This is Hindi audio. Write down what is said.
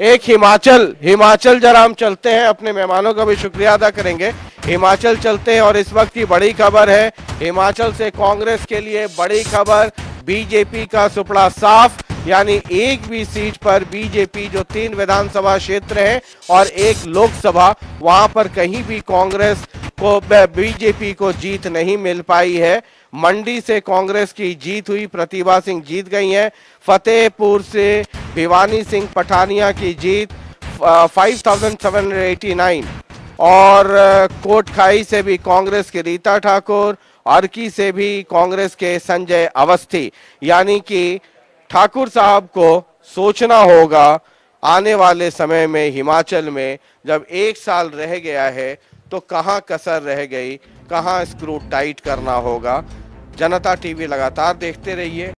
एक हिमाचल हिमाचल जरा हम चलते हैं, अपने मेहमानों का भी शुक्रिया अदा करेंगे। हिमाचल चलते हैं और इस वक्त की बड़ी खबर है, हिमाचल से कांग्रेस के लिए बड़ी खबर, बीजेपी का सुपड़ा साफ़, यानी एक भी सीट पर बीजेपी जो तीन विधानसभा क्षेत्र है और एक लोकसभा, वहाँ पर कहीं भी कांग्रेस को बीजेपी को जीत नहीं मिल पाई है। मंडी से कांग्रेस की जीत हुई, प्रतिभा सिंह जीत गई हैं। फतेहपुर से भिवानी सिंह पठानिया की जीत five thousand seven eighty nine और कोटखाई से भी कांग्रेस की रीता ठाकुर अर्की से भी कांग्रेस के संजय अवस्थी। यानी कि ठाकुर साहब को सोचना होगा, आने वाले समय में हिमाचल में जब एक साल रह गया है तो कहाँ कसर रह गई, कहाँ स्क्रू टाइट करना होगा। जनता टीवी लगातार देखते रहिए।